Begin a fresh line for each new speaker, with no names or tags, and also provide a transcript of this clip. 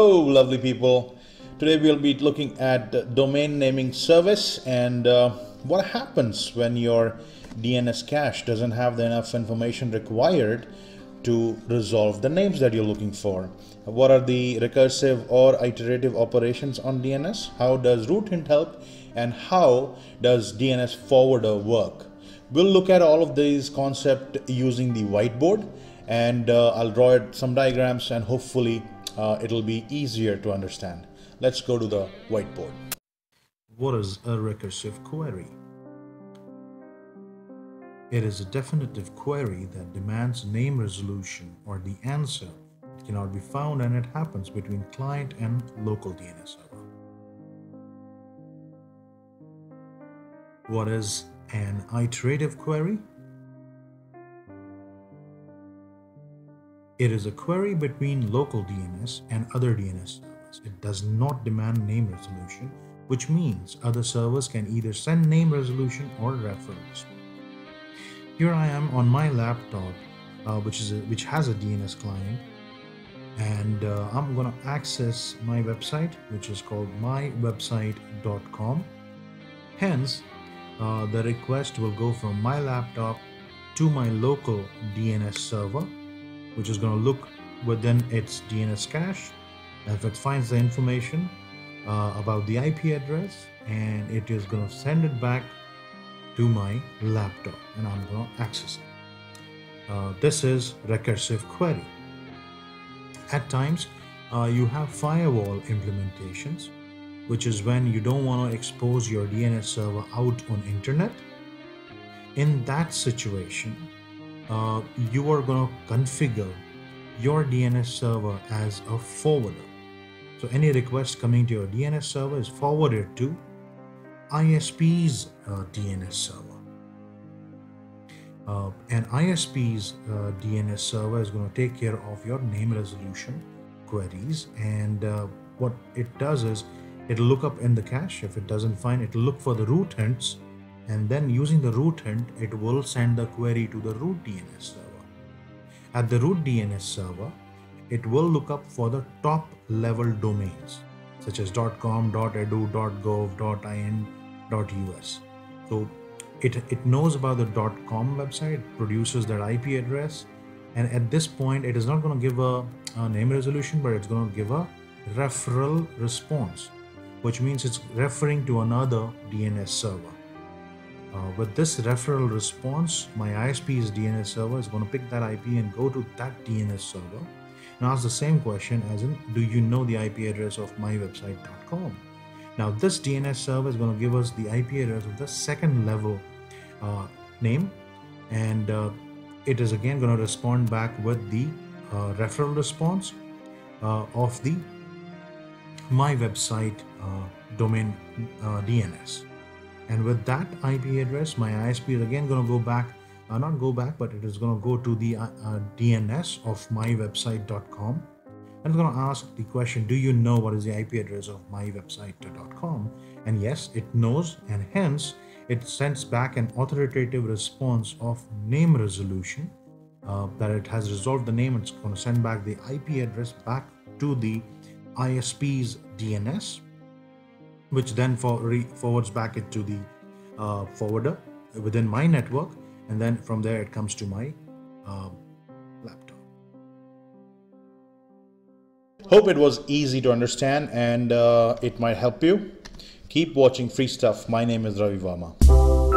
Hello, lovely people. Today we'll be looking at domain naming service and uh, what happens when your DNS cache doesn't have the enough information required to resolve the names that you're looking for. What are the recursive or iterative operations on DNS? How does root hint help? And how does DNS forwarder work? We'll look at all of these concepts using the whiteboard and uh, I'll draw some diagrams and hopefully uh, it'll be easier to understand. Let's go to the whiteboard.
What is a recursive query? It is a definitive query that demands name resolution or the answer. It cannot be found and it happens between client and local DNS server. What is an iterative query? It is a query between local DNS and other DNS servers. It does not demand name resolution, which means other servers can either send name resolution or reference. Here I am on my laptop, uh, which is a, which has a DNS client, and uh, I'm gonna access my website, which is called mywebsite.com. Hence, uh, the request will go from my laptop to my local DNS server, which is going to look within its DNS cache. If it finds the information uh, about the IP address, and it is going to send it back to my laptop, and I'm going to access it. Uh, this is recursive query. At times, uh, you have firewall implementations which is when you don't want to expose your DNS server out on internet. In that situation, uh, you are going to configure your DNS server as a forwarder. So any request coming to your DNS server is forwarded to ISP's uh, DNS server. Uh, and ISP's uh, DNS server is going to take care of your name resolution queries. And uh, what it does is it'll look up in the cache. If it doesn't find, it'll look for the root hints, and then using the root hint, it will send the query to the root DNS server. At the root DNS server, it will look up for the top level domains such as .com, .edu, .gov, .in, .us. So it, it knows about the .com website, produces that IP address, and at this point, it is not going to give a, a name resolution, but it's going to give a referral response which means it's referring to another DNS server. Uh, with this referral response, my ISP's DNS server is going to pick that IP and go to that DNS server and ask the same question as in, do you know the IP address of mywebsite.com? Now, this DNS server is going to give us the IP address of the second level uh, name, and uh, it is again going to respond back with the uh, referral response uh, of the my website uh, domain DNS. And with that IP address, my ISP is again going to go back, uh, not go back, but it is going to go to the uh, uh, DNS of mywebsite.com. And it's going to ask the question, do you know what is the IP address of mywebsite.com? And yes, it knows, and hence it sends back an authoritative response of name resolution uh, that it has resolved the name. It's going to send back the IP address back to the ISP's DNS, which then for forwards back it to the uh, forwarder within my network, and then from there it comes to my uh, laptop.
Hope it was easy to understand and uh, it might help you. Keep watching free stuff. My name is Ravi Varma.